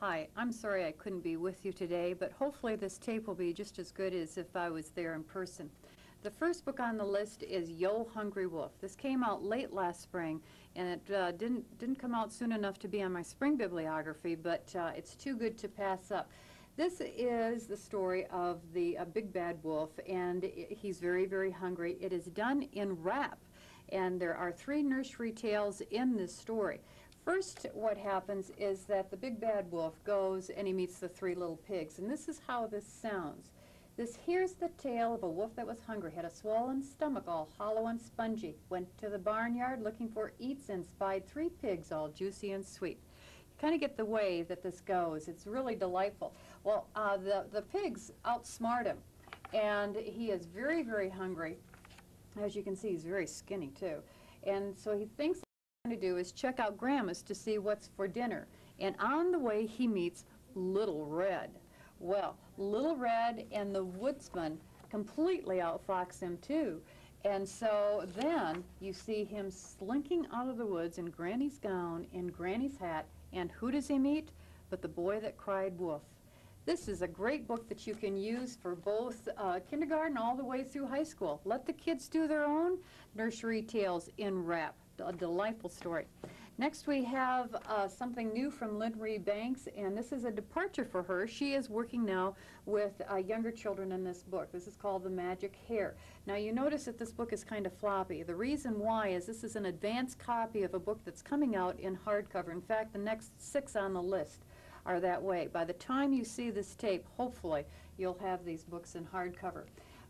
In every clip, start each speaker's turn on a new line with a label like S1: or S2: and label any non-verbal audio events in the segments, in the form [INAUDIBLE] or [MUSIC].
S1: Hi, I'm sorry I couldn't be with you today, but hopefully this tape will be just as good as if I was there in person. The first book on the list is Yo Hungry Wolf. This came out late last spring, and it uh, didn't didn't come out soon enough to be on my spring bibliography, but uh, it's too good to pass up. This is the story of the uh, big bad wolf, and i he's very, very hungry. It is done in rap, and there are three nursery tales in this story. First, what happens is that the big bad wolf goes and he meets the three little pigs, and this is how this sounds. This here's the tale of a wolf that was hungry, had a swollen stomach all hollow and spongy, went to the barnyard looking for eats and spied three pigs all juicy and sweet. You kind of get the way that this goes. It's really delightful. Well, uh, the, the pigs outsmart him, and he is very, very hungry. As you can see, he's very skinny too. And so he thinks to do is check out Grandma's to see what's for dinner. And on the way, he meets Little Red. Well, Little Red and the woodsman completely outfox him too. And so then you see him slinking out of the woods in Granny's gown, in Granny's hat, and who does he meet? But the boy that cried wolf. This is a great book that you can use for both uh, kindergarten all the way through high school. Let the kids do their own nursery tales in rap. A delightful story. Next we have uh, something new from Lynn Marie Banks, and this is a departure for her. She is working now with uh, younger children in this book. This is called The Magic Hare. Now you notice that this book is kind of floppy. The reason why is this is an advanced copy of a book that's coming out in hardcover. In fact, the next six on the list are that way. By the time you see this tape, hopefully, you'll have these books in hardcover.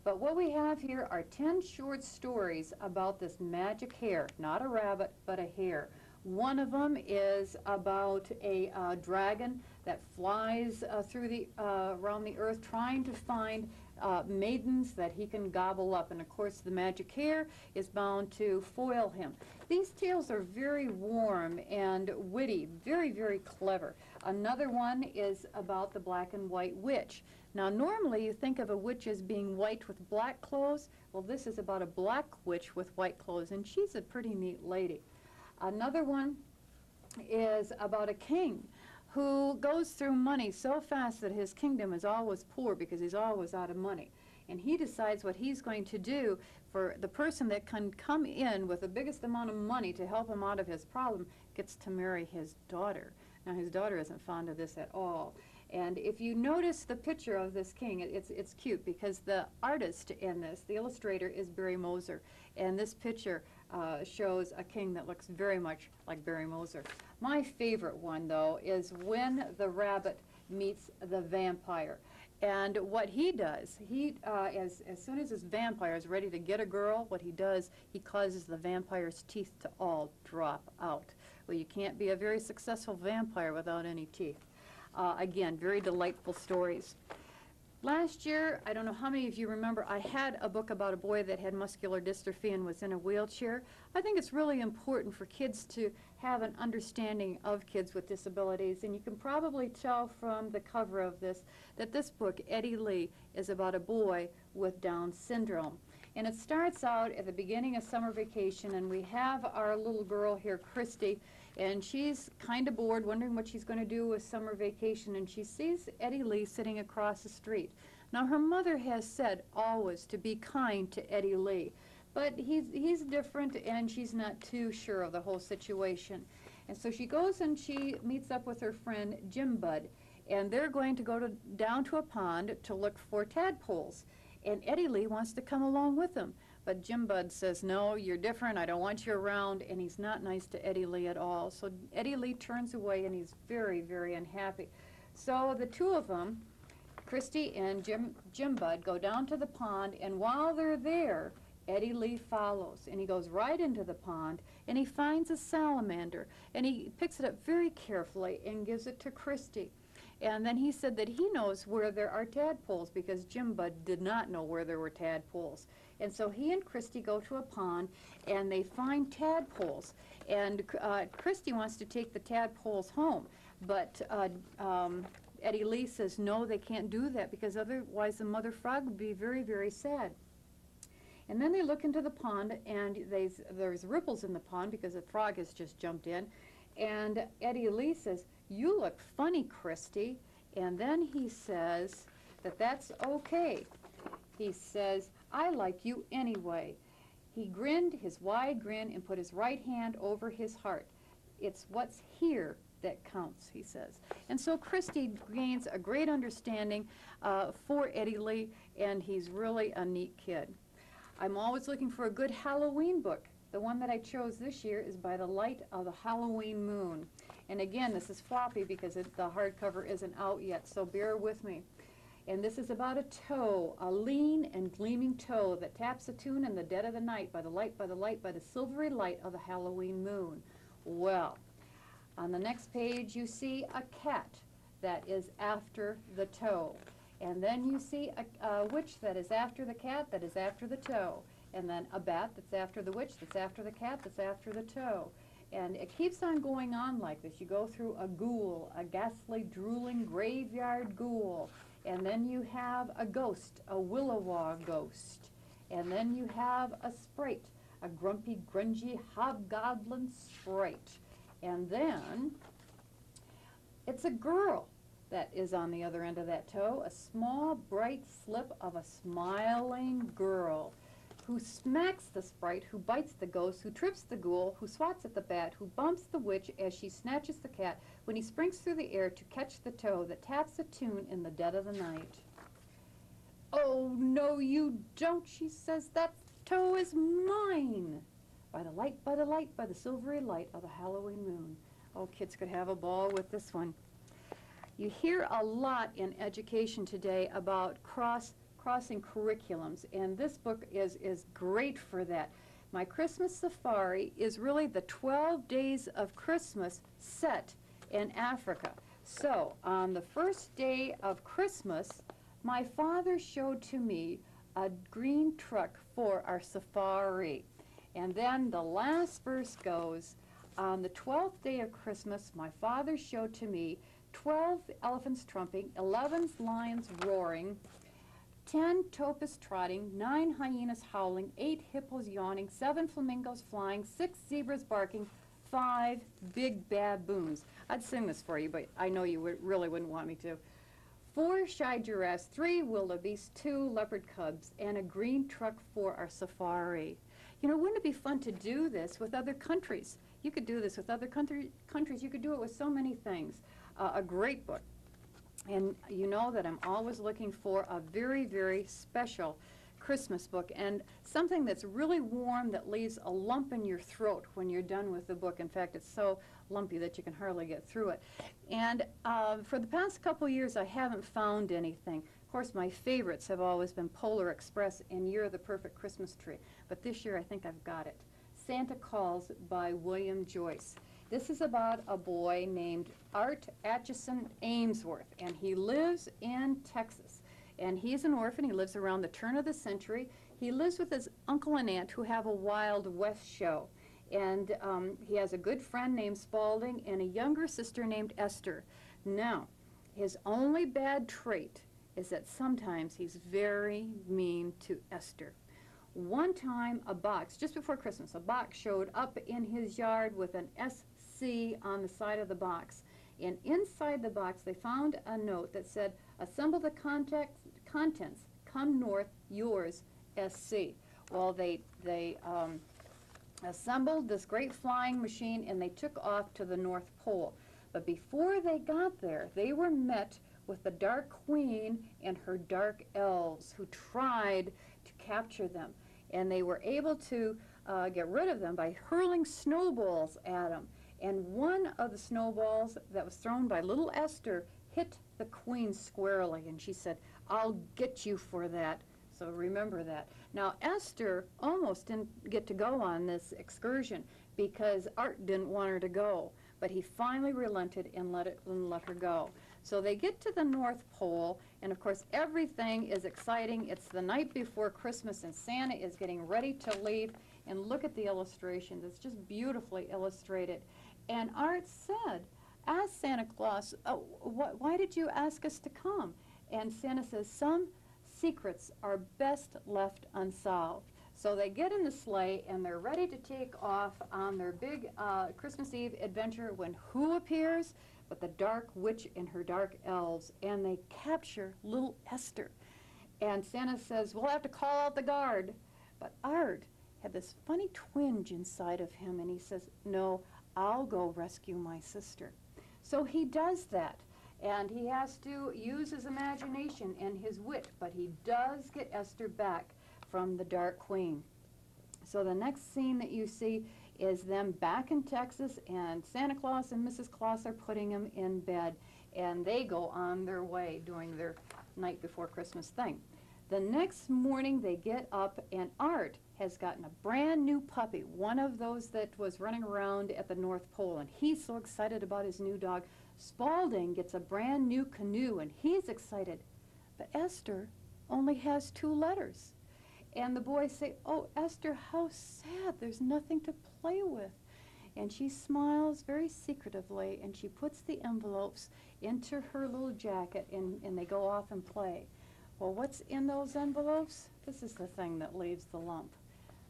S1: But what we have here are 10 short stories about this magic hare, not a rabbit, but a hare. One of them is about a uh, dragon that flies uh, through the uh, around the earth trying to find uh, maidens that he can gobble up. And of course, the magic hare is bound to foil him. These tales are very warm and witty, very, very clever. Another one is about the black and white witch. Now, normally you think of a witch as being white with black clothes. Well, this is about a black witch with white clothes, and she's a pretty neat lady. Another one is about a king who goes through money so fast that his kingdom is always poor because he's always out of money. And he decides what he's going to do for the person that can come in with the biggest amount of money to help him out of his problem gets to marry his daughter. Now his daughter isn't fond of this at all. And if you notice the picture of this king, it's, it's cute because the artist in this, the illustrator, is Barry Moser. And this picture uh, shows a king that looks very much like Barry Moser. My favorite one, though, is when the rabbit meets the vampire. And what he does, he uh, as, as soon as this vampire is ready to get a girl, what he does, he causes the vampire's teeth to all drop out. Well, you can't be a very successful vampire without any teeth. Uh, again, very delightful stories. Last year, I don't know how many of you remember, I had a book about a boy that had muscular dystrophy and was in a wheelchair. I think it's really important for kids to have an understanding of kids with disabilities, and you can probably tell from the cover of this that this book, Eddie Lee, is about a boy with Down syndrome. And it starts out at the beginning of summer vacation, and we have our little girl here, Christy, and she's kind of bored, wondering what she's going to do with summer vacation, and she sees Eddie Lee sitting across the street. Now, her mother has said always to be kind to Eddie Lee, but he's, he's different, and she's not too sure of the whole situation. And so she goes and she meets up with her friend Jim Bud, and they're going to go to, down to a pond to look for tadpoles and Eddie Lee wants to come along with him. But Jim Bud says, no, you're different, I don't want you around, and he's not nice to Eddie Lee at all. So Eddie Lee turns away, and he's very, very unhappy. So the two of them, Christy and Jim, Jim Bud, go down to the pond, and while they're there, Eddie Lee follows, and he goes right into the pond, and he finds a salamander, and he picks it up very carefully and gives it to Christy. And then he said that he knows where there are tadpoles because Jim Bud did not know where there were tadpoles. And so he and Christy go to a pond and they find tadpoles. And uh, Christy wants to take the tadpoles home, but uh, um, Eddie Lee says no, they can't do that because otherwise the mother frog would be very, very sad. And then they look into the pond and there's ripples in the pond because a frog has just jumped in And Eddie Lee says, You look funny, Christy. And then he says that that's okay. He says, I like you anyway. He grinned his wide grin and put his right hand over his heart. It's what's here that counts, he says. And so Christy gains a great understanding uh, for Eddie Lee, and he's really a neat kid. I'm always looking for a good Halloween book. The one that I chose this year is By the Light of the Halloween Moon. And again, this is floppy because it, the hardcover isn't out yet, so bear with me. And this is about a toe, a lean and gleaming toe that taps a tune in the dead of the night by the light, by the light, by the silvery light of the Halloween moon. Well, on the next page you see a cat that is after the toe. And then you see a, a witch that is after the cat that is after the toe. And then a bat that's after the witch that's after the cat that's after the toe. And it keeps on going on like this. You go through a ghoul, a ghastly, drooling graveyard ghoul, and then you have a ghost, a Willowa ghost. And then you have a sprite, a grumpy, grungy hobgoblin sprite. And then it's a girl that is on the other end of that toe, a small, bright slip of a smiling girl who smacks the sprite, who bites the ghost, who trips the ghoul, who swats at the bat, who bumps the witch as she snatches the cat when he springs through the air to catch the toe that taps a tune in the dead of the night. Oh, no, you don't, she says. That toe is mine. By the light, by the light, by the silvery light of the Halloween moon. Oh, kids could have a ball with this one. You hear a lot in education today about cross crossing curriculums, and this book is, is great for that. My Christmas Safari is really the 12 days of Christmas set in Africa. So, on the first day of Christmas, my father showed to me a green truck for our safari. And then the last verse goes, on the 12th day of Christmas, my father showed to me 12 elephants trumping, 11 lions roaring, ten topis trotting, nine hyenas howling, eight hippos yawning, seven flamingos flying, six zebras barking, five big baboons. I'd sing this for you, but I know you would, really wouldn't want me to. Four shy giraffes, three wildebeests, two leopard cubs, and a green truck for our safari. You know, wouldn't it be fun to do this with other countries? You could do this with other country, countries. You could do it with so many things. Uh, a great book. And you know that I'm always looking for a very, very special Christmas book and something that's really warm that leaves a lump in your throat when you're done with the book. In fact, it's so lumpy that you can hardly get through it. And uh, for the past couple years, I haven't found anything. Of course, my favorites have always been Polar Express and You're the Perfect Christmas Tree. But this year, I think I've got it. Santa Calls by William Joyce. This is about a boy named Art Atchinson Aimesworth, and he lives in Texas. And he's an orphan. He lives around the turn of the century. He lives with his uncle and aunt who have a Wild West show. And um, he has a good friend named Spalding and a younger sister named Esther. Now, his only bad trait is that sometimes he's very mean to Esther. One time, a box, just before Christmas, a box showed up in his yard with an S C on the side of the box. And inside the box, they found a note that said, assemble the context, contents, come north, yours, SC. Well, they, they um, assembled this great flying machine and they took off to the North Pole. But before they got there, they were met with the Dark Queen and her dark elves who tried to capture them. And they were able to uh, get rid of them by hurling snowballs at them. And one of the snowballs that was thrown by little Esther hit the queen squarely, and she said, I'll get you for that. So remember that. Now, Esther almost didn't get to go on this excursion because Art didn't want her to go, but he finally relented and let, it, and let her go. So they get to the North Pole, and of course, everything is exciting. It's the night before Christmas, and Santa is getting ready to leave. And look at the illustrations, it's just beautifully illustrated. And Art said, Ask Santa Claus, oh, wh why did you ask us to come? And Santa says, Some secrets are best left unsolved. So they get in the sleigh and they're ready to take off on their big uh, Christmas Eve adventure when who appears? But the dark witch and her dark elves, and they capture little Esther. And Santa says, We'll have to call out the guard. But Art had this funny twinge inside of him, and he says, No, I'll go rescue my sister. So he does that. And he has to use his imagination and his wit, but he does get Esther back from the Dark Queen. So the next scene that you see is them back in Texas, and Santa Claus and Mrs. Claus are putting him in bed, and they go on their way doing their night before Christmas thing. The next morning they get up, and Art has gotten a brand new puppy, one of those that was running around at the North Pole, and he's so excited about his new dog. Spalding gets a brand new canoe, and he's excited. But Esther only has two letters. And the boys say, Oh, Esther, how sad. There's nothing to play with. And she smiles very secretively and she puts the envelopes into her little jacket and, and they go off and play. Well, what's in those envelopes? This is the thing that leaves the lump.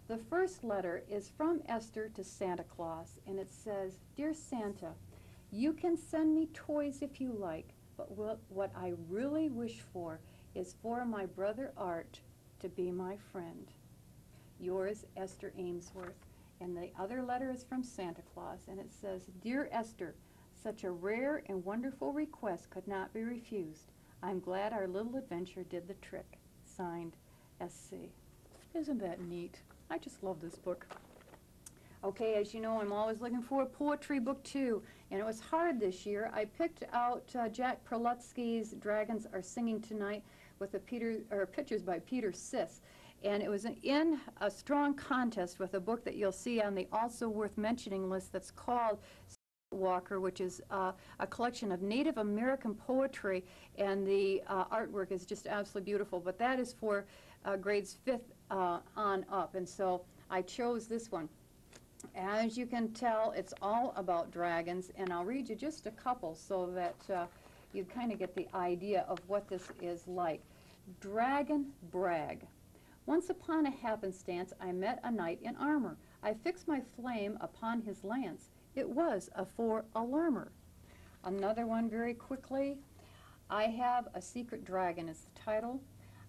S1: The first letter is from Esther to Santa Claus and it says, Dear Santa, you can send me toys if you like, but what, what I really wish for is for my brother Art to be my friend. Yours, Esther Aimesworth. And the other letter is from Santa Claus, and it says, Dear Esther, such a rare and wonderful request could not be refused. I'm glad our little adventure did the trick. Signed, SC. Isn't that neat? I just love this book. Okay, as you know, I'm always looking for a poetry book too, and it was hard this year. I picked out uh, Jack Prelutsky's Dragons Are Singing Tonight with a Peter or pictures by Peter Sís. And it was an, in a strong contest with a book that you'll see on the also worth mentioning list that's called Walker, which is uh, a collection of Native American poetry, and the uh, artwork is just absolutely beautiful. But that is for uh, grades fifth uh, on up, and so I chose this one. As you can tell, it's all about dragons, and I'll read you just a couple so that uh, you kind of get the idea of what this is like. Dragon Brag. Once upon a happenstance, I met a knight in armor. I fixed my flame upon his lance. It was a for alarmer. Another one very quickly. I have a secret dragon is the title.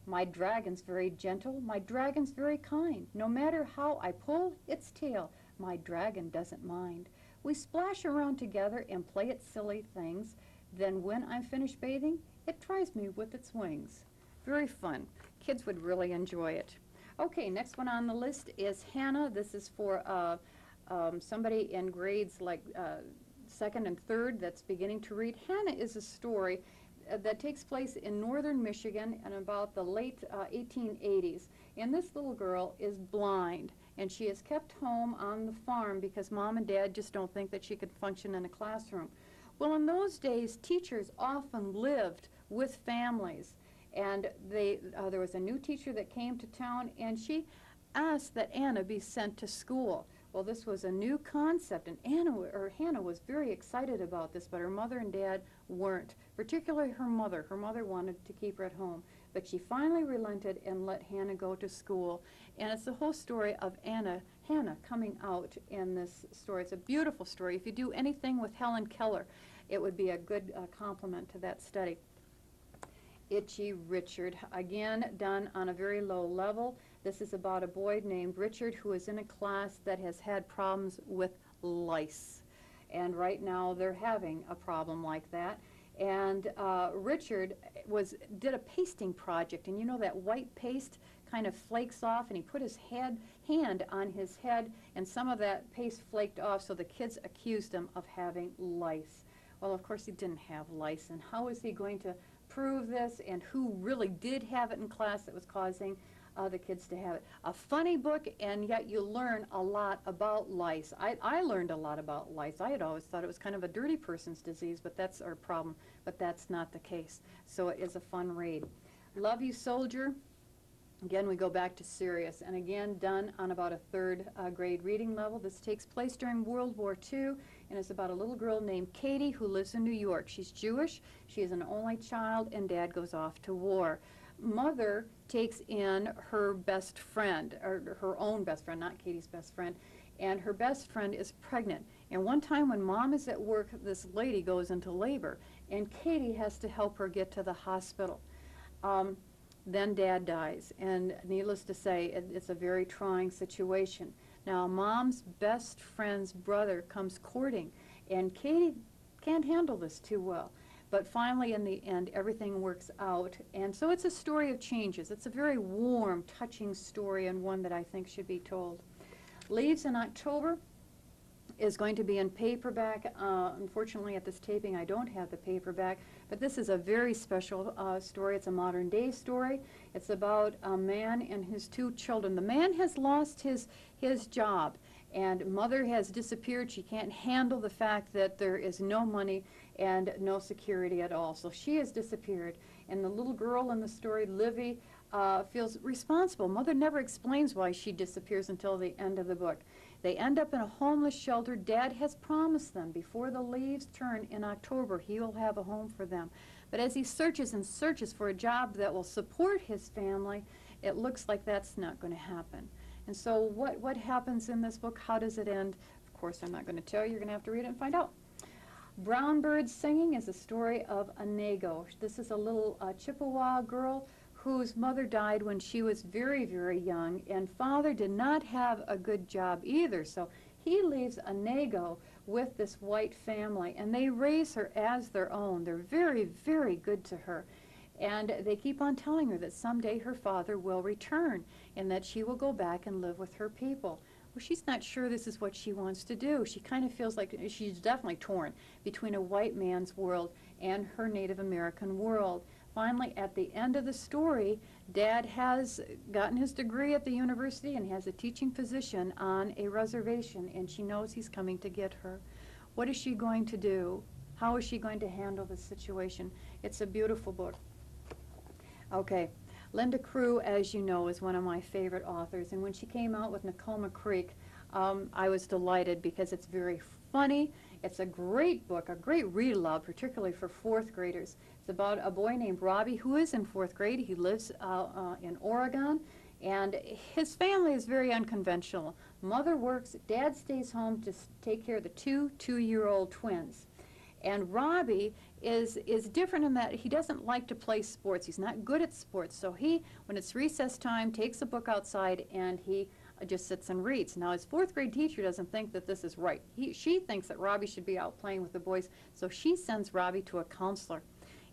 S1: My dragon's very gentle, my dragon's very kind. No matter how I pull its tail, my dragon doesn't mind. We splash around together and play at silly things. Then when I'm finished bathing, it tries me with its wings. Very fun. Kids would really enjoy it. Okay, next one on the list is Hannah. This is for uh, um, somebody in grades like uh, second and third that's beginning to read. Hannah is a story uh, that takes place in northern Michigan in about the late uh, 1880s. And this little girl is blind, and she is kept home on the farm because mom and dad just don't think that she could function in a classroom. Well, in those days, teachers often lived with families. And they, uh, there was a new teacher that came to town, and she asked that Anna be sent to school. Well, this was a new concept, and Anna or Hannah was very excited about this, but her mother and dad weren't. Particularly her mother. Her mother wanted to keep her at home, but she finally relented and let Hannah go to school. And it's the whole story of Anna, Hannah coming out in this story. It's a beautiful story. If you do anything with Helen Keller, it would be a good uh, complement to that study. Itchy Richard, again done on a very low level. This is about a boy named Richard who is in a class that has had problems with lice. And right now they're having a problem like that. And uh, Richard was did a pasting project, and you know that white paste kind of flakes off, and he put his head hand on his head, and some of that paste flaked off, so the kids accused him of having lice. Well, of course, he didn't have lice, and how is he going to prove this, and who really did have it in class that was causing uh, the kids to have it? A funny book, and yet you learn a lot about lice. I, I learned a lot about lice. I had always thought it was kind of a dirty person's disease, but that's our problem, but that's not the case. So it is a fun read. Love You Soldier, Again, we go back to serious, and again, done on about a third uh, grade reading level. This takes place during World War II, and it's about a little girl named Katie who lives in New York. She's Jewish, she is an only child, and dad goes off to war. mother takes in her best friend, or her own best friend, not Katie's best friend, and her best friend is pregnant. And one time when mom is at work, this lady goes into labor, and Katie has to help her get to the hospital. Um, then dad dies, and needless to say, it, it's a very trying situation. Now, mom's best friend's brother comes courting, and Katie can't handle this too well. But finally, in the end, everything works out. And so it's a story of changes. It's a very warm, touching story, and one that I think should be told. Leaves in October is going to be in paperback. Uh, unfortunately, at this taping, I don't have the paperback, but this is a very special uh, story. It's a modern day story. It's about a man and his two children. The man has lost his, his job, and mother has disappeared. She can't handle the fact that there is no money and no security at all. So she has disappeared. And the little girl in the story, Livy, uh, feels responsible. Mother never explains why she disappears until the end of the book. They end up in a homeless shelter. Dad has promised them before the leaves turn in October, he will have a home for them. But as he searches and searches for a job that will support his family, it looks like that's not going to happen. And so what, what happens in this book? How does it end? Of course, I'm not going to tell you. You're going to have to read it and find out. Brown Bird Singing is a story of Anego. This is a little uh, Chippewa girl whose mother died when she was very, very young, and father did not have a good job either. So he leaves Anego with this white family, and they raise her as their own. They're very, very good to her. And they keep on telling her that someday her father will return and that she will go back and live with her people. Well, she's not sure this is what she wants to do. She kind of feels like she's definitely torn between a white man's world and her Native American world finally, at the end of the story, Dad has gotten his degree at the university and has a teaching position on a reservation, and she knows he's coming to get her. What is she going to do? How is she going to handle the situation? It's a beautiful book. Okay, Linda Crew, as you know, is one of my favorite authors, and when she came out with Nekomah Creek, um, I was delighted because it's very funny. It's a great book, a great read aloud, particularly for fourth graders. It's about a boy named Robbie who is in fourth grade. He lives uh, uh, in Oregon, and his family is very unconventional. Mother works, dad stays home to take care of the two two-year-old twins. And Robbie is is different in that he doesn't like to play sports. He's not good at sports. So he, when it's recess time, takes a book outside and he just sits and reads. Now his fourth grade teacher doesn't think that this is right. He, she thinks that Robbie should be out playing with the boys. So she sends Robbie to a counselor.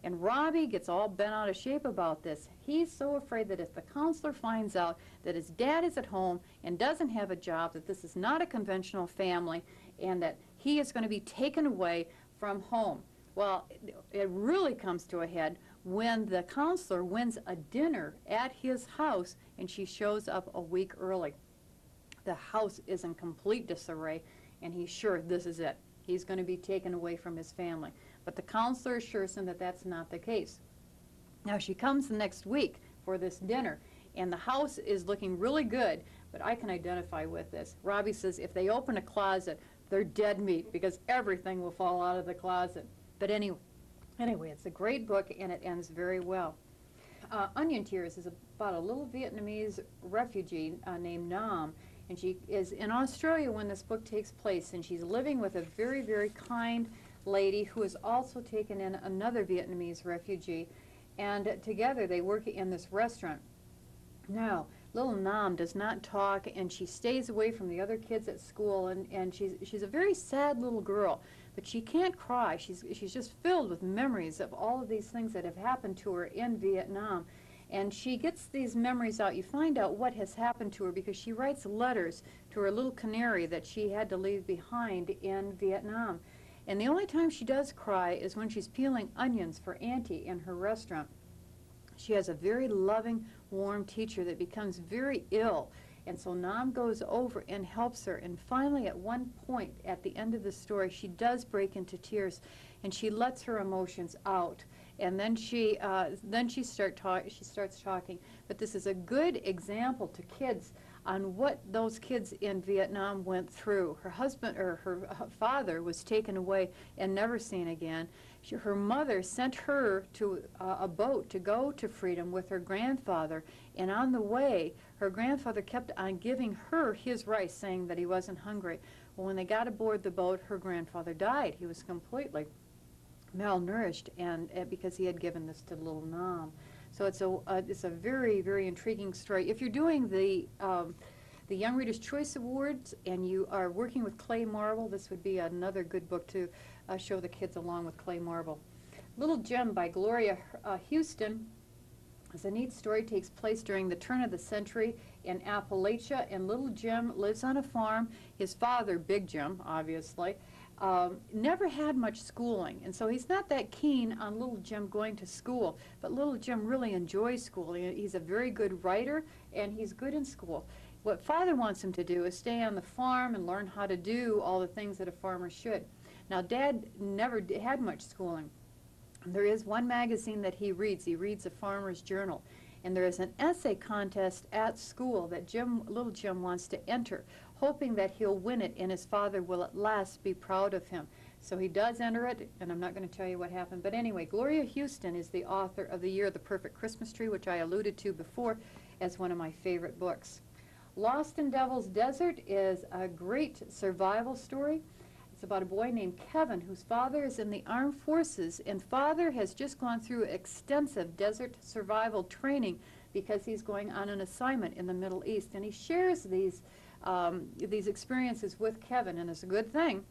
S1: And Robbie gets all bent out of shape about this. He's so afraid that if the counselor finds out that his dad is at home and doesn't have a job, that this is not a conventional family, and that he is going to be taken away from home. Well, it really comes to a head when the counselor wins a dinner at his house and she shows up a week early. The house is in complete disarray, and he's sure this is it. He's going to be taken away from his family. But the counselor assures him that that's not the case. Now she comes the next week for this dinner, and the house is looking really good, but I can identify with this. Robbie says if they open a closet, they're dead meat because everything will fall out of the closet. But anyway, anyway, it's a great book and it ends very well. Uh, Onion Tears is about a little Vietnamese refugee uh, named Nam, and she is in Australia when this book takes place, and she's living with a very, very kind lady who has also taken in another Vietnamese refugee, and together they work in this restaurant. Now, little Nam does not talk, and she stays away from the other kids at school, and, and she's, she's a very sad little girl, but she can't cry. She's, she's just filled with memories of all of these things that have happened to her in Vietnam. And she gets these memories out. You find out what has happened to her because she writes letters to her little canary that she had to leave behind in Vietnam. And the only time she does cry is when she's peeling onions for Auntie in her restaurant. She has a very loving, warm teacher that becomes very ill. And so Nam goes over and helps her. And finally, at one point at the end of the story, she does break into tears and she lets her emotions out. And then she, uh, then she, start talk, she starts talking. But this is a good example to kids on what those kids in Vietnam went through. Her husband or her uh, father was taken away and never seen again. She, her mother sent her to uh, a boat to go to freedom with her grandfather, and on the way, her grandfather kept on giving her his rice, saying that he wasn't hungry. Well, when they got aboard the boat, her grandfather died. He was completely malnourished, and uh, because he had given this to little Nam. So it's a uh, it's a very very intriguing story. If you're doing the um, the Young Readers Choice Awards and you are working with clay marble, this would be another good book to uh, show the kids along with clay marble. Littlejim by Gloria uh, Houston is a neat story. takes place during the turn of the century in Appalachia, and Little Jim lives on a farm. His father, Big Jim, obviously, um, never had much schooling, and so he's not that keen on little Jim going to school. But little Jim really enjoys school. He, he's a very good writer, and he's good in school. What father wants him to do is stay on the farm and learn how to do all the things that a farmer should. Now, dad never had much schooling. There is one magazine that he reads. He reads a farmer's journal. And there is an essay contest at school that Jim, little Jim wants to enter hoping that he'll win it and his father will at last be proud of him. So he does enter it, and I'm not going to tell you what happened. But anyway, Gloria Houston is the author of The Year of the Perfect Christmas Tree, which I alluded to before as one of my favorite books. Lost in Devil's Desert is a great survival story. It's about a boy named Kevin whose father is in the armed forces, and father has just gone through extensive desert survival training because he's going on an assignment in the Middle East. And he shares these um, these experiences with Kevin, and it's a good thing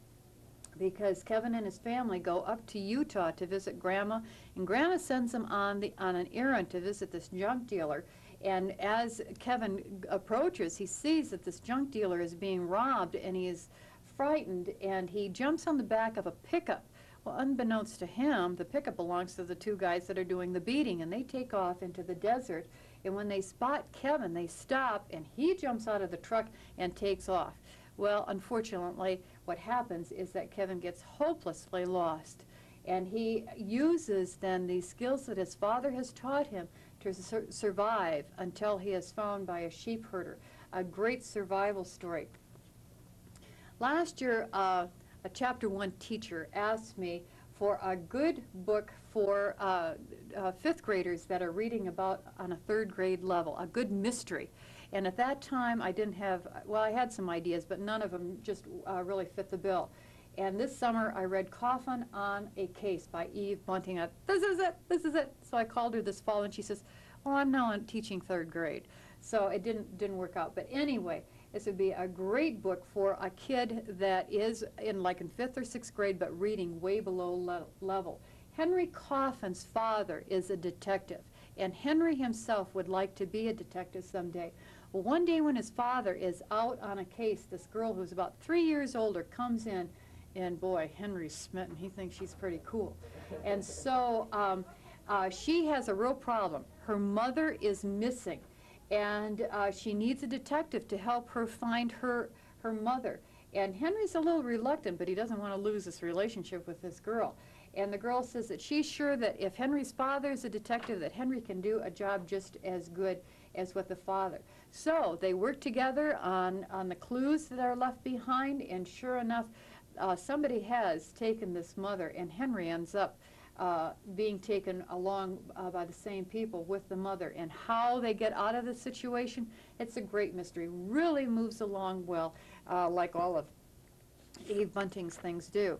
S1: because Kevin and his family go up to Utah to visit Grandma, and Grandma sends them on the on an errand to visit this junk dealer. And as Kevin approaches, he sees that this junk dealer is being robbed, and he is frightened, and he jumps on the back of a pickup. Well, unbeknownst to him, the pickup belongs to the two guys that are doing the beating, and they take off into the desert and when they spot Kevin, they stop, and he jumps out of the truck and takes off. Well, unfortunately, what happens is that Kevin gets hopelessly lost. And he uses then the skills that his father has taught him to sur survive until he is found by a sheep herder. A great survival story. Last year, uh, a chapter one teacher asked me for a good book for uh, uh, fifth graders that are reading about on a third grade level, a good mystery. And at that time, I didn't have, well, I had some ideas, but none of them just uh, really fit the bill. And this summer, I read Coffin on a Case by Eve Bunting. I, this is it, this is it. So I called her this fall, and she says, well, I'm now teaching third grade. So it didn't, didn't work out. But anyway, this would be a great book for a kid that is in like in fifth or sixth grade but reading way below le level. Henry Coffin's father is a detective, and Henry himself would like to be a detective someday. Well, one day when his father is out on a case, this girl who's about three years older comes in, and boy, Henry's smitten. He thinks she's pretty cool. And so um, uh, she has a real problem. Her mother is missing and uh, she needs a detective to help her find her her mother. And Henry's a little reluctant, but he doesn't want to lose this relationship with this girl. And the girl says that she's sure that if Henry's father is a detective, that Henry can do a job just as good as with the father. So they work together on, on the clues that are left behind, and sure enough, uh, somebody has taken this mother, and Henry ends up uh, being taken along uh, by the same people with the mother and how they get out of the situation. It's a great mystery. Really moves along well, uh, like all of Eve Bunting's things do.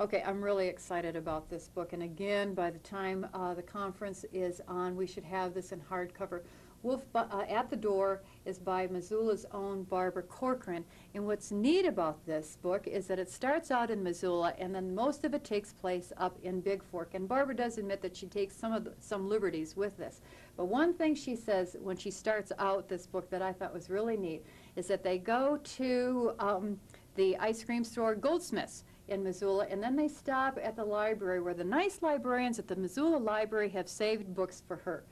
S1: Okay, I'm really excited about this book. And again, by the time uh, the conference is on, we should have this in hardcover. Wolf uh, at the Door is by Missoula's own Barbara Corcoran. And what's neat about this book is that it starts out in Missoula and then most of it takes place up in Big Fork. And Barbara does admit that she takes some of the, some liberties with this. But one thing she says when she starts out this book that I thought was really neat is that they go to um, the ice cream store Goldsmiths in Missoula, and then they stop at the library where the nice librarians at the Missoula Library have saved books for her.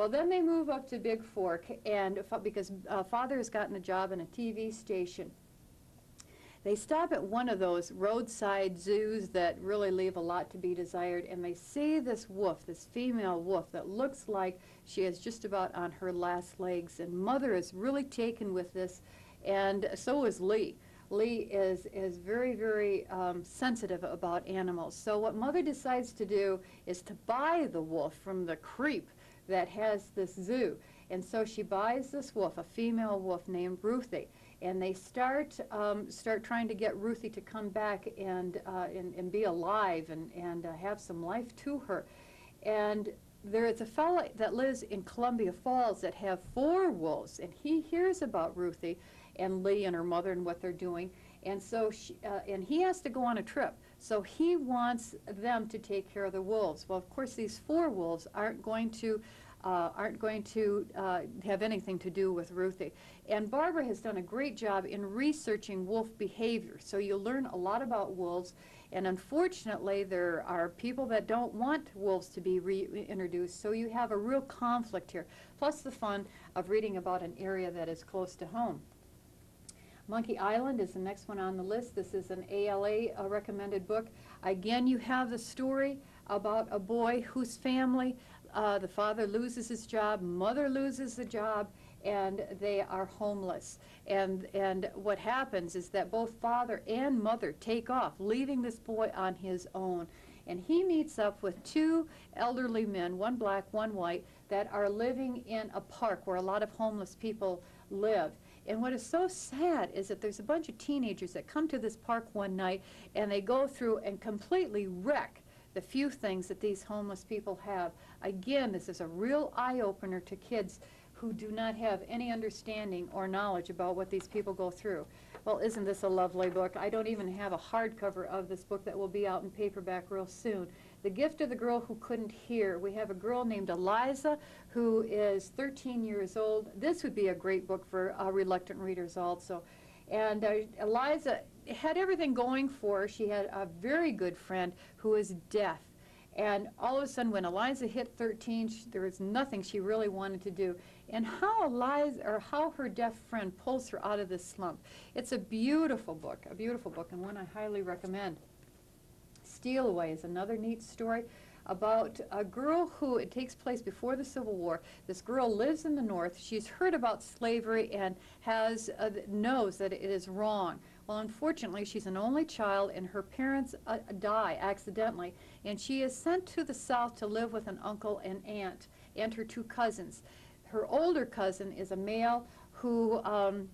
S1: Well, then they move up to Big Fork, and because uh, father has gotten a job in a TV station. They stop at one of those roadside zoos that really leave a lot to be desired, and they see this wolf, this female wolf, that looks like she is just about on her last legs. And Mother is really taken with this, and so is Lee. Lee is, is very, very um, sensitive about animals. So what Mother decides to do is to buy the wolf from the creep that has this zoo. And so she buys this wolf, a female wolf named Ruthie and they start um, start trying to get Ruthie to come back and uh, and, and, be alive and and uh, have some life to her. And there is a fellow that lives in Columbia Falls that have four wolves, and he hears about Ruthie and Lee and her mother and what they're doing. And so, she, uh, and he has to go on a trip. So he wants them to take care of the wolves. Well, of course, these four wolves aren't going to uh, aren't going to uh, have anything to do with Ruthie. And Barbara has done a great job in researching wolf behavior. So you learn a lot about wolves. And unfortunately, there are people that don't want wolves to be reintroduced. So you have a real conflict here. Plus the fun of reading about an area that is close to home. Monkey Island is the next one on the list. This is an ALA uh, recommended book. Again, you have the story about a boy whose family uh, the father loses his job, mother loses the job, and they are homeless. And, and what happens is that both father and mother take off, leaving this boy on his own. And he meets up with two elderly men, one black, one white, that are living in a park where a lot of homeless people live. And what is so sad is that there's a bunch of teenagers that come to this park one night and they go through and completely wreck the few things that these homeless people have. Again, this is a real eye-opener to kids who do not have any understanding or knowledge about what these people go through. Well, isn't this a lovely book? I don't even have a hardcover of this book that will be out in paperback real soon. The Gift of the Girl Who Couldn't Hear. We have a girl named Eliza who is 13 years old. This would be a great book for uh, reluctant readers also. And uh, Eliza had everything going for her. She had a very good friend who was deaf. And all of a sudden, when Eliza hit 13, she, there was nothing she really wanted to do. And how Eliza, or how her deaf friend pulls her out of this slump. It's a beautiful book, a beautiful book, and one I highly recommend. Steal Away is another neat story about a girl who, it takes place before the Civil War. This girl lives in the North. She's heard about slavery and has, uh, knows that it is wrong. Well, unfortunately, she's an only child, and her parents uh, die accidentally, and she is sent to the South to live with an uncle and aunt and her two cousins. Her older cousin is a male who um,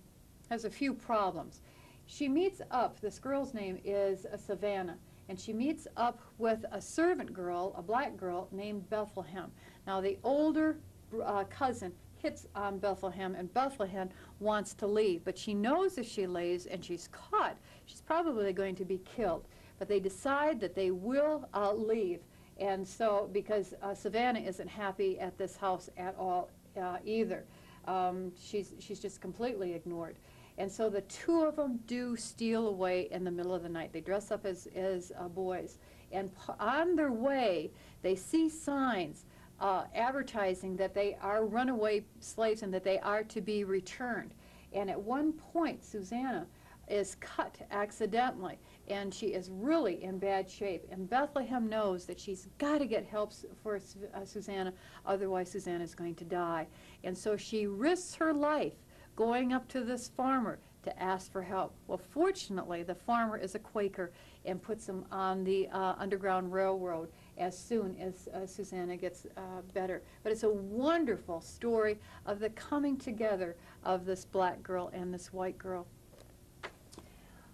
S1: has a few problems. She meets up, this girl's name is uh, Savannah, and she meets up with a servant girl, a black girl named Bethlehem. Now, the older uh, cousin hits on Bethlehem, and Bethlehem wants to leave. But she knows if she leaves and she's caught, she's probably going to be killed. But they decide that they will uh, leave. And so, because uh, Savannah isn't happy at this house at all uh, either, um, she's, she's just completely ignored. And so the two of them do steal away in the middle of the night. They dress up as, as uh, boys. And on their way, they see signs uh, advertising that they are runaway slaves and that they are to be returned. And at one point, Susanna is cut accidentally, and she is really in bad shape. And Bethlehem knows that she's got to get help for uh, Susanna, otherwise Susanna is going to die. And so she risks her life going up to this farmer to ask for help. Well, fortunately, the farmer is a Quaker and puts him on the uh, Underground Railroad as soon as uh, Susanna gets uh, better. But it's a wonderful story of the coming together of this black girl and this white girl.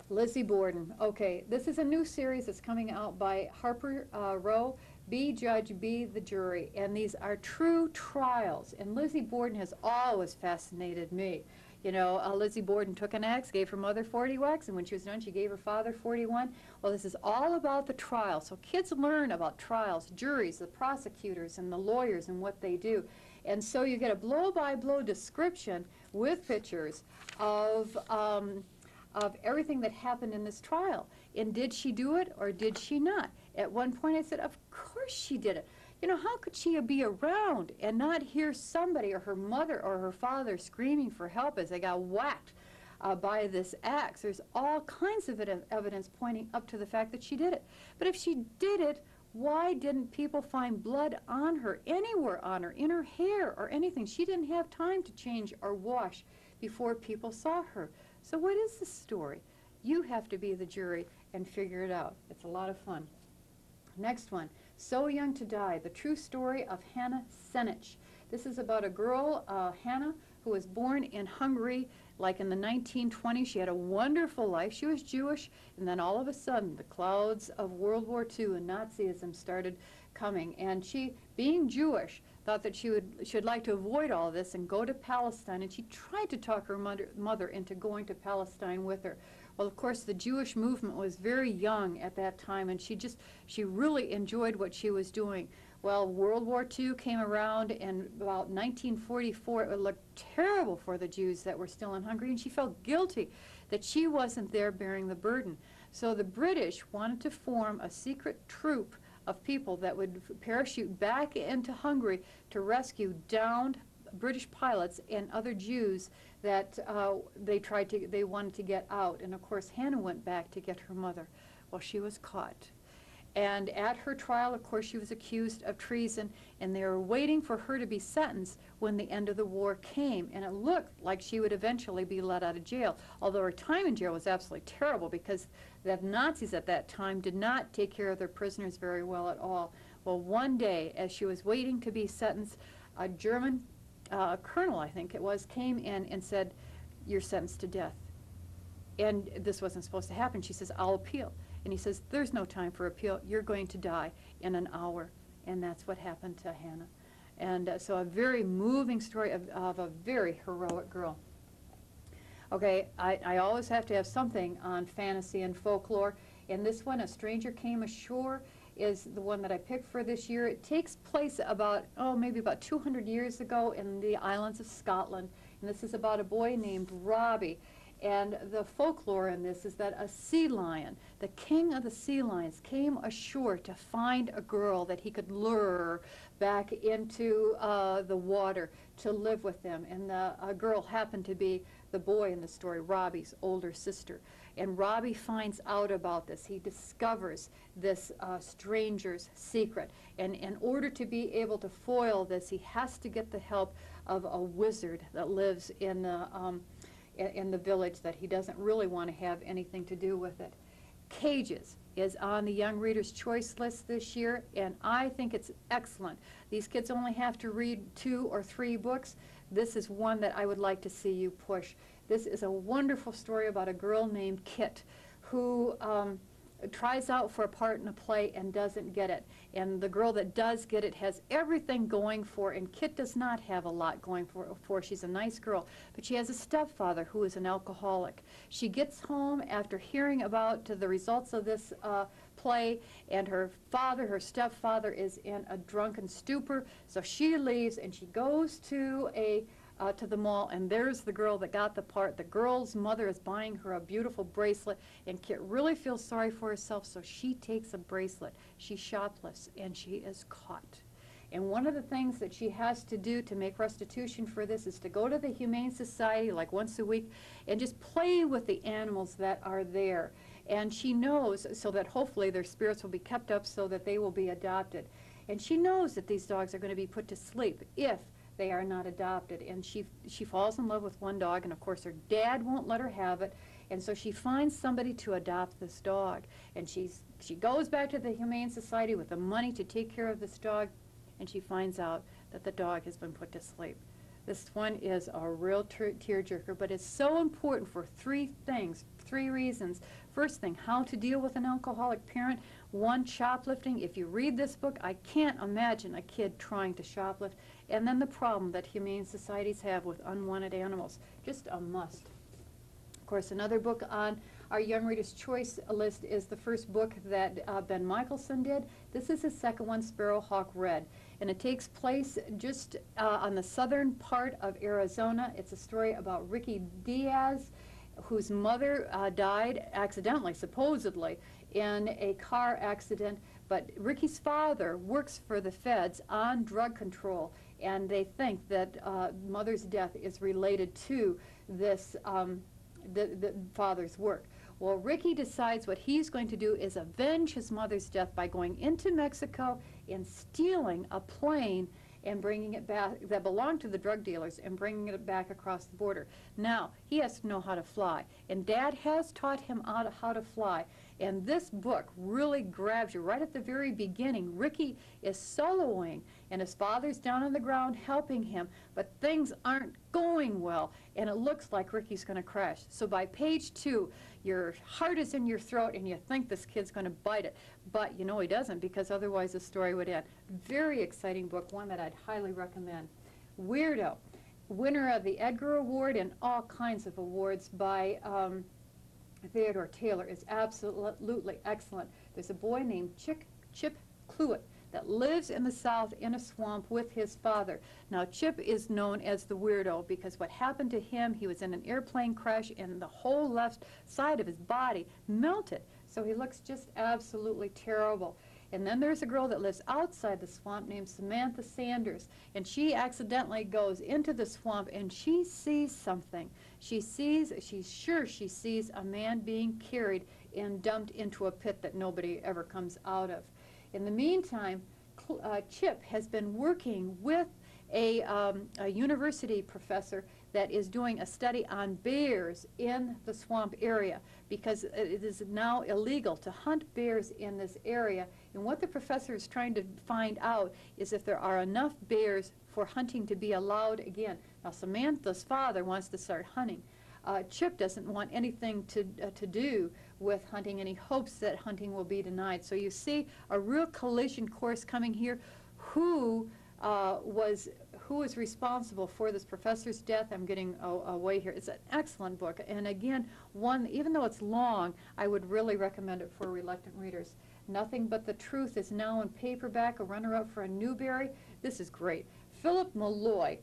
S1: Lizzie Borden. Okay, this is a new series that's coming out by Harper uh, Row. Be judge, be the jury. And these are true trials. And Lizzie Borden has always fascinated me. You know, uh, Lizzie Borden took an axe, gave her mother 40 whacks, and when she was done, she gave her father 41. Well, this is all about the trial. So kids learn about trials, juries, the prosecutors, and the lawyers and what they do. And so you get a blow-by-blow -blow description with pictures of, um, of everything that happened in this trial. And did she do it or did she not? At one point I said, of course she did it. You know, how could she be around and not hear somebody or her mother or her father screaming for help as they got whacked? uh, by this axe. There's all kinds of evidence pointing up to the fact that she did it. But if she did it, why didn't people find blood on her, anywhere on her, in her hair or anything? She didn't have time to change or wash before people saw her. So what is the story? You have to be the jury and figure it out. It's a lot of fun. Next one, So Young to Die, the true story of Hannah Senesh. This is about a girl, uh, Hannah, who was born in Hungary like in the 1920s. She had a wonderful life. She was Jewish, and then all of a sudden, the clouds of World War II and Nazism started coming. And she, being Jewish, thought that she would should like to avoid all this and go to Palestine. And she tried to talk her mother, mother into going to Palestine with her. Well, of course, the Jewish movement was very young at that time, and she just she really enjoyed what she was doing. Well, World War II came around, and about 1944, it looked terrible for the Jews that were still in Hungary, and she felt guilty that she wasn't there bearing the burden. So the British wanted to form a secret troop of people that would parachute back into Hungary to rescue downed British pilots and other Jews that uh, they tried to, they wanted to get out. And of course, Hannah went back to get her mother. Well, she was caught. And at her trial, of course, she was accused of treason, and they were waiting for her to be sentenced when the end of the war came. And it looked like she would eventually be let out of jail, although her time in jail was absolutely terrible because the Nazis at that time did not take care of their prisoners very well at all. Well, one day, as she was waiting to be sentenced, a German uh, colonel, I think it was, came in and said, You're sentenced to death. And this wasn't supposed to happen. She says, I'll appeal. And he says, There's no time for appeal. You're going to die in an hour. And that's what happened to Hannah. And uh, so, a very moving story of, of a very heroic girl. Okay, I, I always have to have something on fantasy and folklore. And this one, A Stranger Came Ashore, is the one that I picked for this year. It takes place about, oh, maybe about 200 years ago in the islands of Scotland. And this is about a boy named Robbie. And the folklore in this is that a sea lion, the king of the sea lions, came ashore to find a girl that he could lure back into uh, the water to live with them. And the a girl happened to be the boy in the story, Robbie's older sister. And Robbie finds out about this. He discovers this uh, stranger's secret. And in order to be able to foil this, he has to get the help of a wizard that lives in the, um, in, in the village that he doesn't really want to have anything to do with it. Cages is on the Young Reader's Choice list this year, and I think it's excellent. These kids only have to read two or three books. This is one that I would like to see you push. This is a wonderful story about a girl named Kit who um, tries out for a part in a play and doesn't get it. And the girl that does get it has everything going for and Kit does not have a lot going for, for. She's a nice girl, but she has a stepfather who is an alcoholic. She gets home after hearing about the results of this uh, play, and her father, her stepfather, is in a drunken stupor. So she leaves and she goes to a uh, to the mall, and there's the girl that got the part. The girl's mother is buying her a beautiful bracelet, and Kit really feels sorry for herself, so she takes a bracelet. She shoplifts, and she is caught. And one of the things that she has to do to make restitution for this is to go to the Humane Society like once a week and just play with the animals that are there. And she knows so that hopefully their spirits will be kept up so that they will be adopted. And she knows that these dogs are going to be put to sleep if they are not adopted. And she, she falls in love with one dog, and of course her dad won't let her have it. And so she finds somebody to adopt this dog. And she's, she goes back to the Humane Society with the money to take care of this dog, and she finds out that the dog has been put to sleep. This one is a real tearjerker, but it's so important for three things, three reasons. First thing, how to deal with an alcoholic parent. One, shoplifting. If you read this book, I can't imagine a kid trying to shoplift. And then the problem that humane societies have with unwanted animals. Just a must. Of course, another book on our Young Reader's Choice list is the first book that uh, Ben Mikaelsen did. This is his second one, Sparrowhawk Red. And it takes place just uh, on the southern part of Arizona. It's a story about Ricky Diaz, whose mother uh, died accidentally, supposedly, in a car accident. But Ricky's father works for the feds on drug control and they think that uh, mother's death is related to this um, the, the father's work. Well, Ricky decides what he's going to do is avenge his mother's death by going into Mexico and stealing a plane and bringing it back that belonged to the drug dealers and bringing it back across the border. Now, he has to know how to fly, and Dad has taught him how to, how to fly. And this book really grabs you right at the very beginning. Ricky is soloing, and his father's down on the ground helping him, but things aren't going well, and it looks like Ricky's going to crash. So by page two, your heart is in your throat, and you think this kid's going to bite it, but you know he doesn't because otherwise the story would end. Very exciting book, one that I'd highly recommend. Weirdo, winner of the Edgar Award and all kinds of awards by. Um, Theodore Taylor is absolutely excellent. There's a boy named Chick, Chip Clewt that lives in the South in a swamp with his father. Now, Chip is known as the weirdo because what happened to him, he was in an airplane crash and the whole left side of his body melted. So he looks just absolutely terrible. And then there's a girl that lives outside the swamp named Samantha Sanders. And she accidentally goes into the swamp and she sees something. She sees, she's sure she sees a man being carried and dumped into a pit that nobody ever comes out of. In the meantime, uh, Chip has been working with a, um, a university professor that is doing a study on bears in the swamp area because it is now illegal to hunt bears in this area. And what the professor is trying to find out is if there are enough bears for hunting to be allowed again. Now, Samantha's father wants to start hunting. Uh, Chip doesn't want anything to, uh, to do with hunting, and he hopes that hunting will be denied. So you see a real collision course coming here. Who uh, was who is responsible for this professor's death. I'm getting away here. It's an excellent book, and again, one even though it's long, I would really recommend it for reluctant readers. Nothing but the truth is now in paperback, a runner-up for a Newbery. This is great. Philip Malloy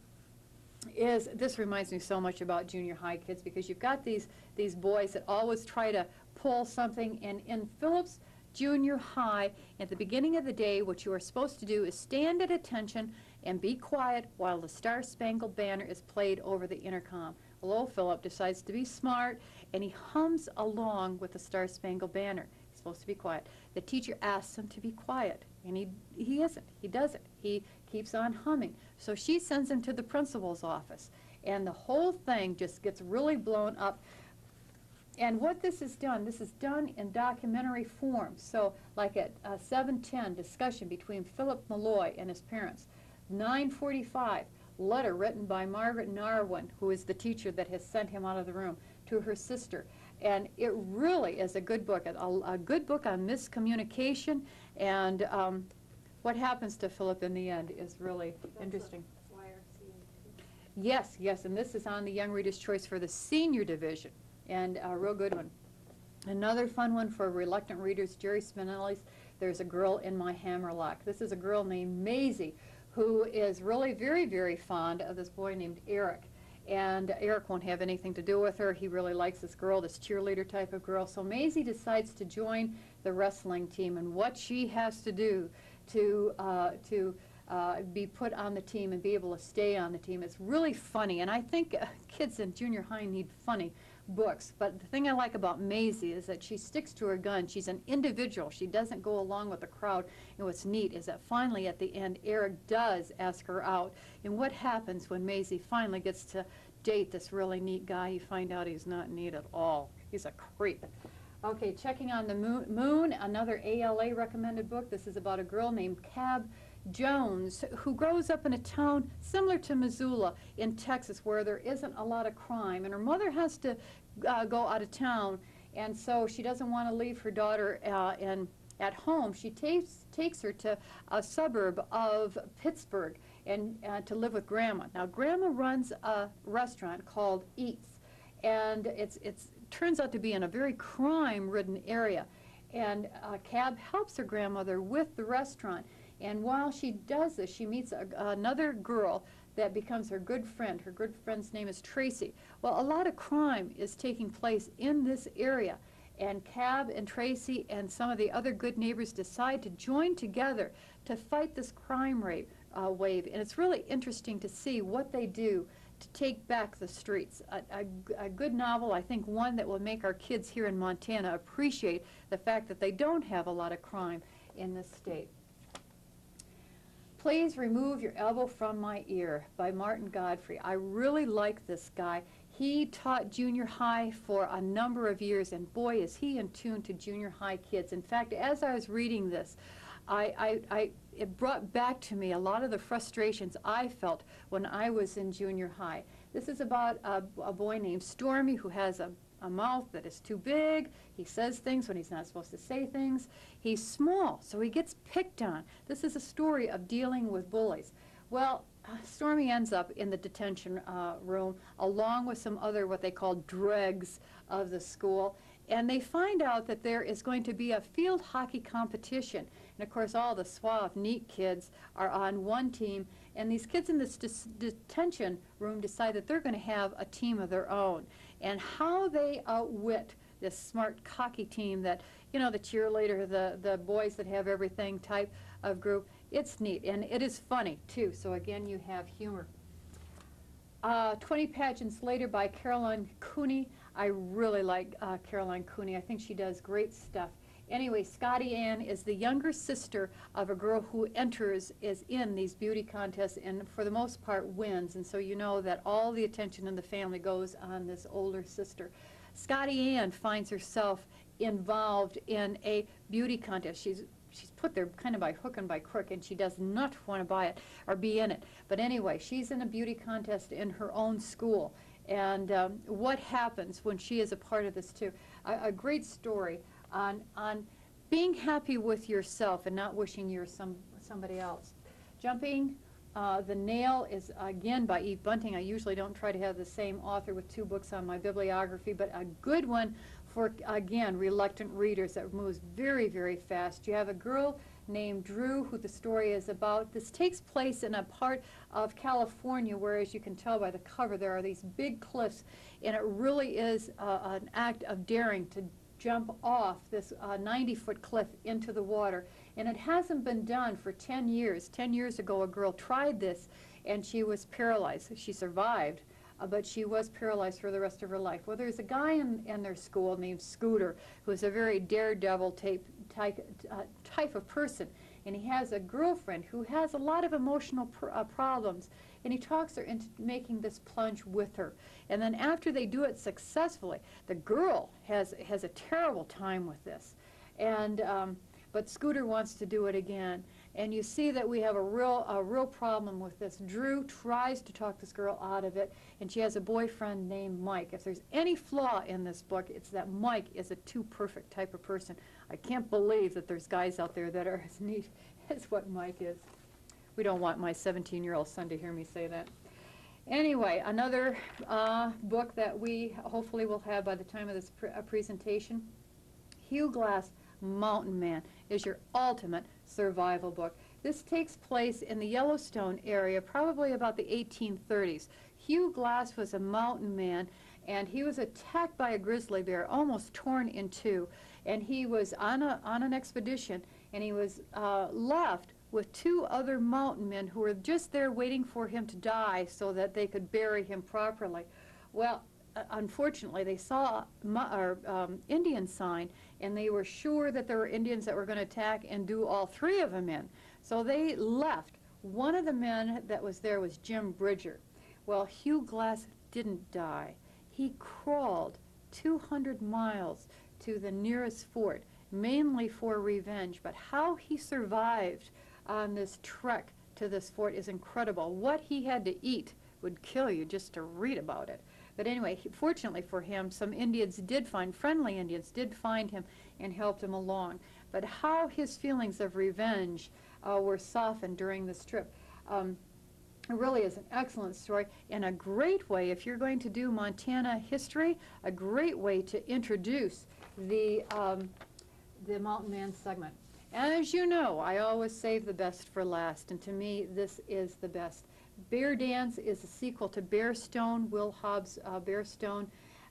S1: is this reminds me so much about junior high kids because you've got these these boys that always try to pull something and in Philip's junior high at the beginning of the day what you are supposed to do is stand at attention and be quiet while the Star Spangled Banner is played over the intercom. Well, Philip decides to be smart, and he hums along with the Star Spangled Banner. Supposed to be quiet. The teacher asks him to be quiet, and he, he isn't. He doesn't. He keeps on humming. So she sends him to the principal's office, and the whole thing just gets really blown up. And what this is done, this is done in documentary form. So like at uh, 710, discussion between Philip Malloy and his parents. 945, letter written by Margaret Narwin, who is the teacher that has sent him out of the room, to her sister. And it really is a good book, a, a good book on miscommunication. And um, what happens to Philip in the end is really
S2: That's
S1: interesting.
S2: Yes,
S1: yes, and this is on the Young Reader's Choice for the senior division, and a real good one. Another fun one for reluctant readers, Jerry Spinelli's There's a Girl in My Hammerlock. This is a girl named Maisie who is really very, very fond of this boy named Eric. And Eric won't have anything to do with her. He really likes this girl, this cheerleader type of girl. So Maisie decides to join the wrestling team, and what she has to do to uh, to uh, be put on the team and be able to stay on the team. It's really funny, and I think uh, kids in junior high need funny books. But the thing I like about Maisie is that she sticks to her gun. She's an individual. She doesn't go along with the crowd. And what's neat is that finally at the end, Eric does ask her out. And what happens when Maisie finally gets to date this really neat guy? You find out he's not neat at all. He's a creep. Okay, Checking on the Moon, Moon another ALA recommended book. This is about a girl named Cab Jones, who grows up in a town similar to Missoula in Texas, where there isn't a lot of crime, and her mother has to uh, go out of town, and so she doesn't want to leave her daughter uh, in, at home. She takes takes her to a suburb of Pittsburgh and uh, to live with Grandma. Now, Grandma runs a restaurant called Eats, and it's it's turns out to be in a very crime-ridden area. And uh, Cab helps her grandmother with the restaurant. And while she does this, she meets a, another girl that becomes her good friend. Her good friend's name is Tracy. Well, a lot of crime is taking place in this area. And Cab and Tracy and some of the other good neighbors decide to join together to fight this crime rate uh, wave. And it's really interesting to see what they do to take back the streets. A good novel, I think one that will make our kids here in Montana appreciate the fact that they don't have a lot of crime in this state. Please Remove Your Elbow from My Ear by Martyn Godfrey. I really like this guy. He taught junior high for a number of years, and boy, is he in tune to junior high kids. In fact, as I was reading this, I, I, I, it brought back to me a lot of the frustrations I felt when I was in junior high. This is about a, a boy named Stormy who has a, a mouth that is too big. He says things when he's not supposed to say things. He's small, so he gets picked on. This is a story of dealing with bullies. Well, uh, Stormy ends up in the detention uh, room along with some other what they call dregs of the school. And they find out that there is going to be a field hockey competition. And of course, all the suave, neat kids are on one team. And these kids in this detention room decide that they're going to have a team of their own. And how they outwit this smart, cocky team that, you know, the cheerleader, the, the boys that have everything type of group, it's neat. And it is funny, too. So again, you have humor. Uh, 20 Pageants Later by Caroline Cooney. I really like uh, Caroline Cooney. I think she does great stuff. Anyway, Scotty Ann is the younger sister of a girl who enters, is in these beauty contests, and for the most part wins. And so you know that all the attention in the family goes on this older sister. Scotty Ann finds herself involved in a beauty contest. She's she's put there kind of by hook and by crook, and she does not want to buy it or be in it. But anyway, she's in a beauty contest in her own school. And um, what happens when she is a part of this too? A, a great story on on being happy with yourself and not wishing you're some somebody else. Jumping uh, the Nail is again by Eve Bunting. I usually don't try to have the same author with two books on my bibliography, but a good one for again reluctant readers that moves very very fast. You have a girl named Drew who the story is about. This takes place in a part of California where as you can tell by the cover there are these big cliffs and it really is uh, an act of daring to jump off this 90 foot cliff into the water. And it hasn't been done for 10 years. 10 years ago, a girl tried this and she was paralyzed. She survived, uh, but she was paralyzed for the rest of her life. Well, there's a guy in, in their school named Scooter who's a very daredevil type, type, uh, type of person. And he has a girlfriend who has a lot of emotional pr- uh, problems. And he talks her into making this plunge with her. And then after they do it successfully, the girl has, has a terrible time with this. And, um, but Scooter wants to do it again. And you see that we have a real, a real problem with this. Drew tries to talk this girl out of it, and she has a boyfriend named Mike. If there's any flaw in this book, it's that Mike is a too perfect type of person. I can't believe that there's guys out there that are as neat [LAUGHS] as what Mike is. We don't want my 17-year-old son to hear me say that. Anyway, another uh, book that we hopefully will have by the time of this uh, presentation, Hugh Glass, Mountain Man, is your ultimate survival book. This takes place in the Yellowstone area, probably about the 1830s. Hugh Glass was a mountain man, and he was attacked by a grizzly bear, almost torn in two. And he was on, a, on an expedition, and he was uh, left with two other mountain men who were just there waiting for him to die so that they could bury him properly. Well, uh, unfortunately, they saw or, um, Indian sign, and they were sure that there were Indians that were going to attack and do all three of them in. So they left. One of the men that was there was Jim Bridger. Well, Hugh Glass didn't die. He crawled 200 miles to the nearest fort, mainly for revenge. But how he survived on this trek to this fort is incredible. What he had to eat would kill you just to read about it. But anyway, fortunately for him, some Indians did find, friendly Indians did find him and helped him along. But how his feelings of revenge uh, were softened during this trip. Um, really is an excellent story and a great way, if you're going to do Montana history, a great way to introduce the, um, the Mountain Man segment. As you know, I always save the best for last, and to me, this is the best. Bear Dance is a sequel to Bearstone, Will Hobbs' uh, Bearstone.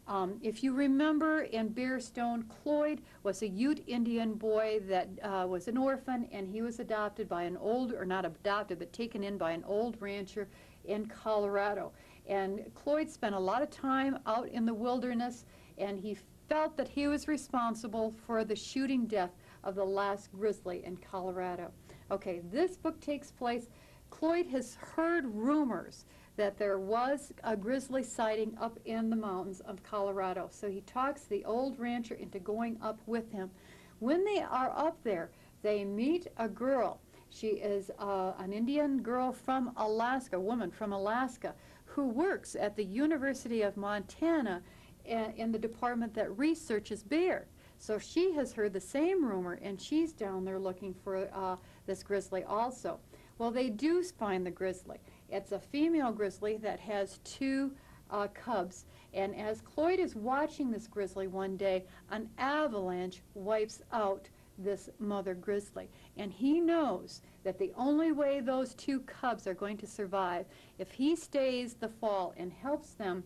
S1: Um, if you remember in Bearstone, Cloyd was a Ute Indian boy that uh, was an orphan, and he was adopted by an old, or not adopted, but taken in by an old rancher in Colorado. And Cloyd spent a lot of time out in the wilderness, and he felt that he was responsible for the shooting death of the last grizzly in Colorado. Okay, this book takes place, Cloyd has heard rumors that there was a grizzly sighting up in the mountains of Colorado. So he talks the old rancher into going up with him. When they are up there, they meet a girl. She is uh, an Indian girl from Alaska, a woman from Alaska, who works at the University of Montana in the department that researches bear. So she has heard the same rumor, and she's down there looking for uh, this grizzly also. Well, they do find the grizzly. It's a female grizzly that has two uh, cubs. And as Cloyd is watching this grizzly one day, an avalanche wipes out this mother grizzly. And he knows that the only way those two cubs are going to survive, if he stays the fall and helps them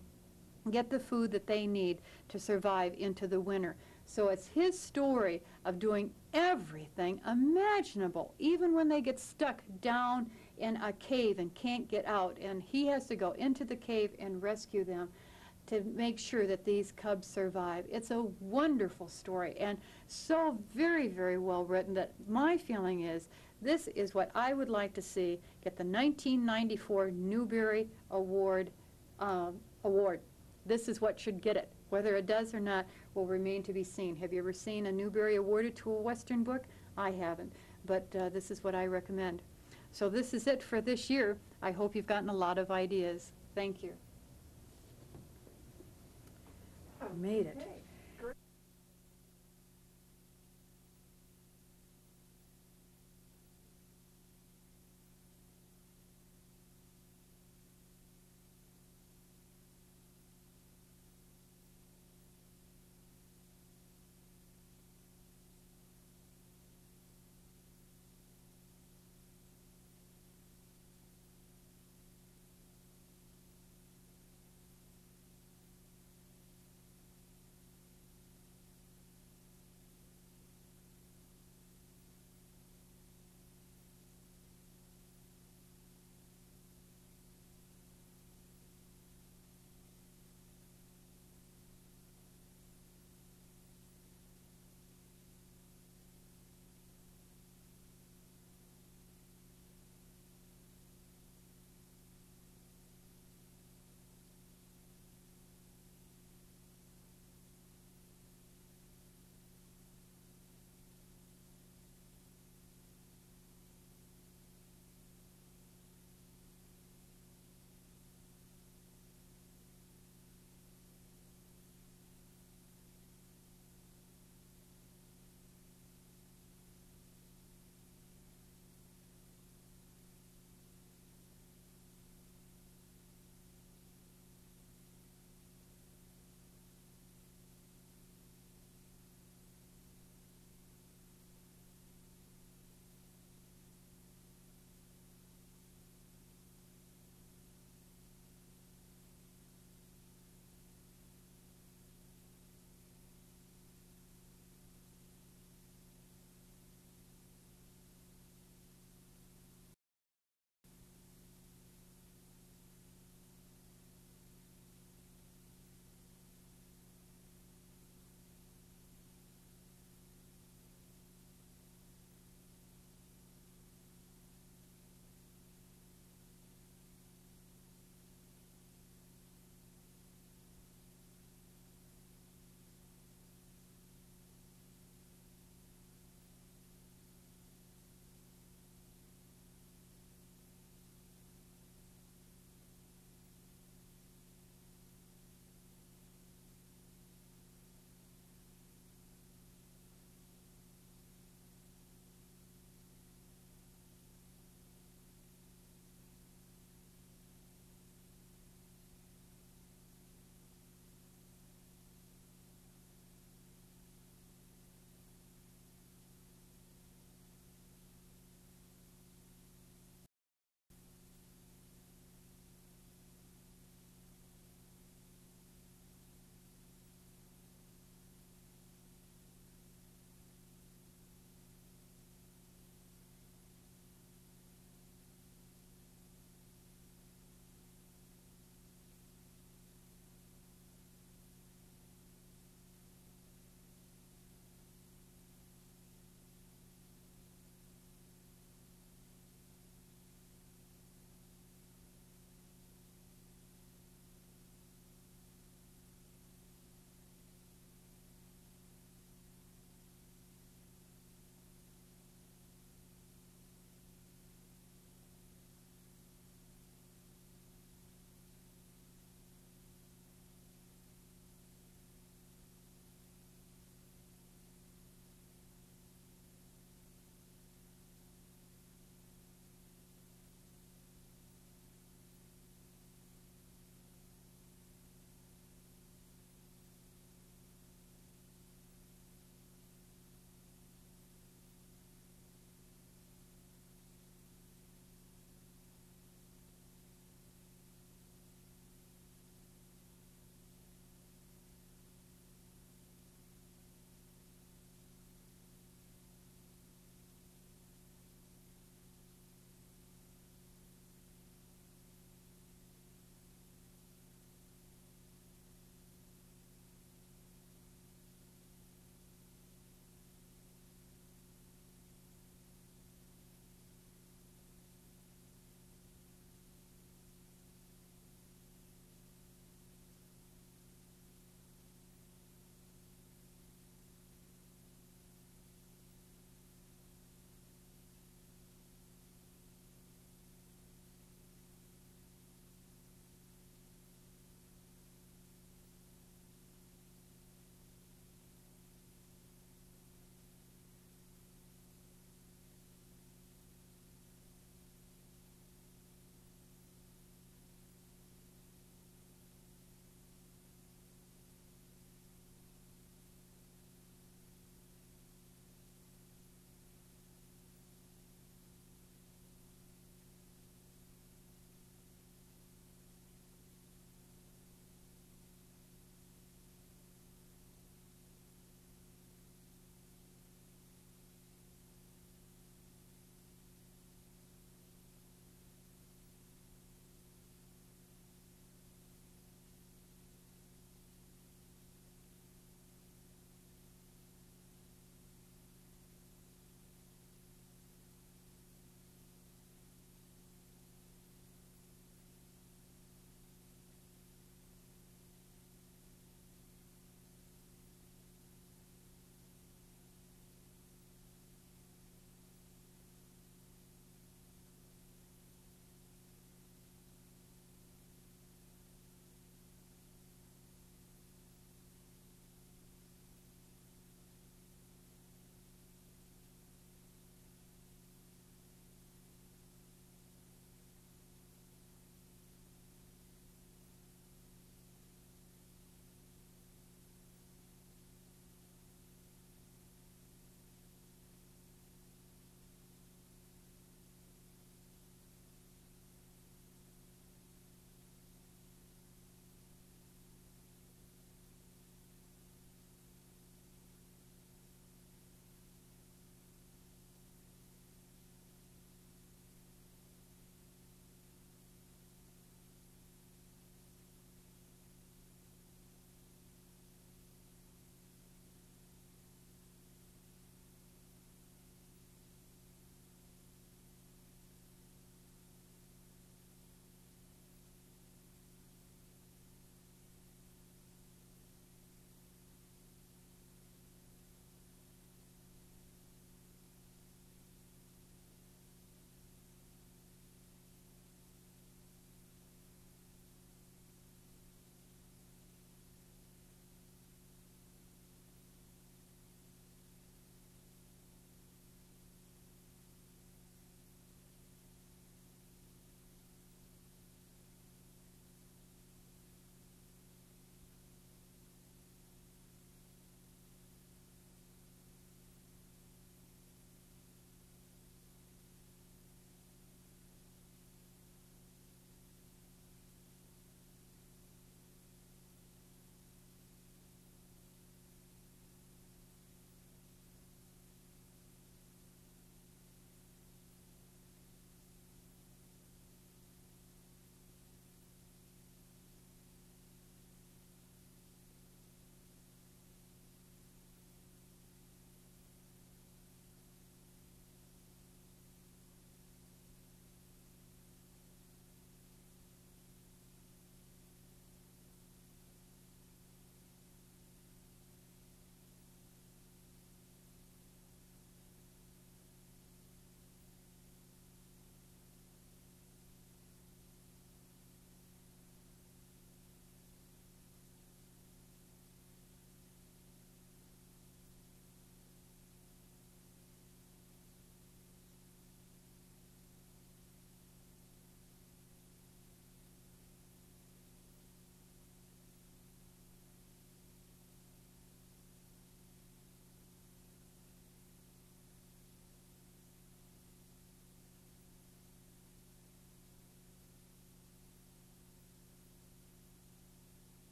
S1: get the food that they need to survive into the winter. So it's his story of doing everything imaginable, even when they get stuck down in a cave and can't get out. And he has to go into the cave and rescue them to make sure that these cubs survive. It's a wonderful story and so very, very well written that my feeling is this is what I would like to see get the 1994 Newbery Award um, award. This is what should get it. Whether it does or not will remain to be seen. Have you ever seen a Newbery awarded to a Western book? I haven't, but uh, this is what I recommend. So this is it for this year. I hope you've gotten a lot of ideas. Thank you.
S2: I Made it.
S3: Okay.